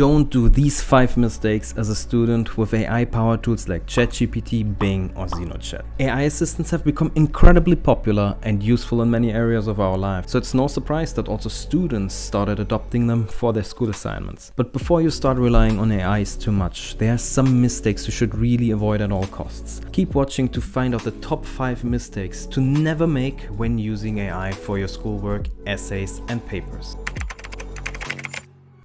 Don't do these 5 mistakes as a student with AI powered tools like ChatGPT, Bing or ZenoChat. AI assistants have become incredibly popular and useful in many areas of our lives, so it's no surprise that also students started adopting them for their school assignments. But before you start relying on AIs too much, there are some mistakes you should really avoid at all costs. Keep watching to find out the top 5 mistakes to never make when using AI for your schoolwork, essays and papers.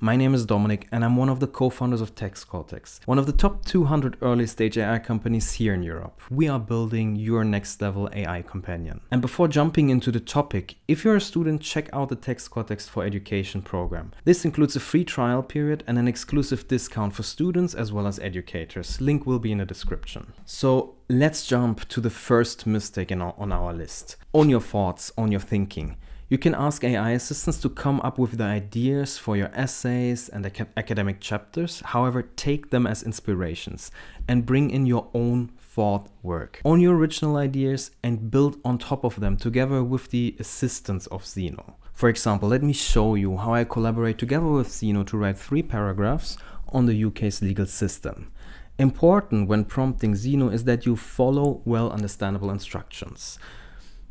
My name is Dominik, and I'm one of the co-founders of TextCortex, one of the top 200 early stage AI companies here in Europe. We are building your next level AI companion. And before jumping into the topic, if you're a student, check out the TextCortex for Education program. This includes a free trial period and an exclusive discount for students as well as educators. Link will be in the description. So let's jump to the first mistake our, on our list. Own your thoughts, own your thinking. You can ask AI assistants to come up with the ideas for your essays and academic chapters, however, take them as inspirations and bring in your own thought work. Own your original ideas and build on top of them together with the assistance of Zeno. For example, let me show you how I collaborate together with Zeno to write three paragraphs on the UK's legal system. Important when prompting Zeno is that you follow well understandable instructions.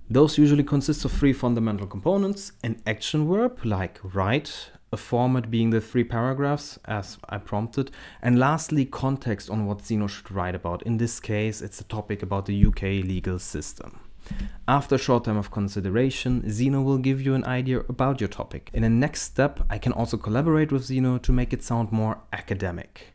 Those usually consist of three fundamental components, an action verb like write, a format being the three paragraphs as I prompted, and lastly context on what Zeno should write about. In this case, it's a topic about the UK legal system. After a short time of consideration, Zeno will give you an idea about your topic. In the next step, I can also collaborate with Zeno to make it sound more academic.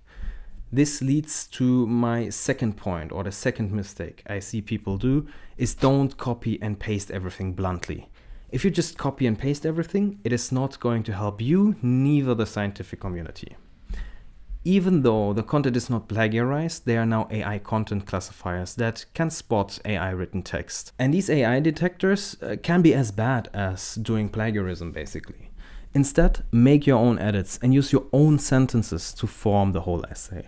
This leads to my second point or the second mistake I see people do is don't copy and paste everything bluntly. If you just copy and paste everything, it is not going to help you, neither the scientific community. Even though the content is not plagiarized, there are now AI content classifiers that can spot AI written text. And these AI detectors uh, can be as bad as doing plagiarism basically. Instead, make your own edits and use your own sentences to form the whole essay.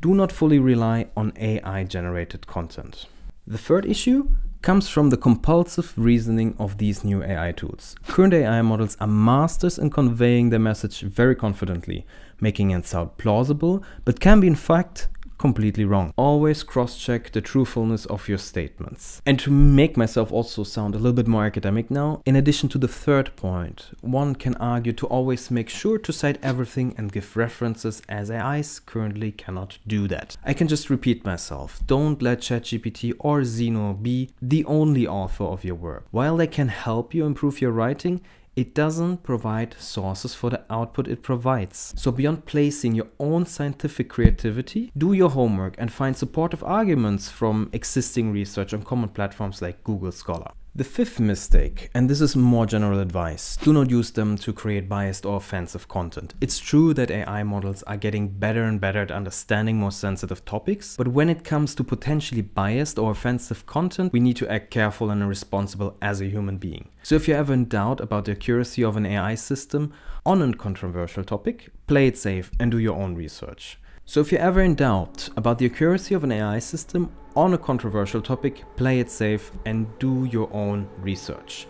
Do not fully rely on AI generated content. The third issue comes from the compulsive reasoning of these new AI tools. Current AI models are masters in conveying their message very confidently, making it sound plausible, but can be in fact completely wrong. Always cross-check the truthfulness of your statements. And to make myself also sound a little bit more academic now, in addition to the third point, one can argue to always make sure to cite everything and give references as AIs currently cannot do that. I can just repeat myself, don't let ChatGPT or Zeno be the only author of your work. While they can help you improve your writing, it doesn't provide sources for the output it provides. So beyond placing your own scientific creativity, do your homework and find supportive arguments from existing research on common platforms like Google Scholar. The fifth mistake, and this is more general advice, do not use them to create biased or offensive content. It's true that AI models are getting better and better at understanding more sensitive topics, but when it comes to potentially biased or offensive content, we need to act careful and responsible as a human being. So if you're ever in doubt about the accuracy of an AI system on a controversial topic, play it safe and do your own research. So if you're ever in doubt about the accuracy of an AI system on a controversial topic, play it safe and do your own research.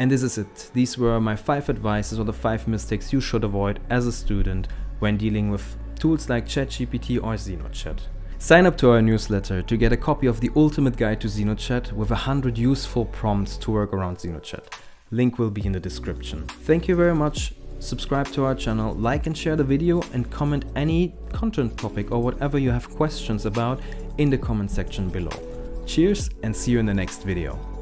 And this is it. These were my 5 advices or the 5 mistakes you should avoid as a student when dealing with tools like ChatGPT or ZenoChat. Sign up to our newsletter to get a copy of the ultimate guide to ZenoChat with 100 useful prompts to work around ZenoChat. Link will be in the description. Thank you very much subscribe to our channel, like and share the video and comment any content topic or whatever you have questions about in the comment section below. Cheers and see you in the next video.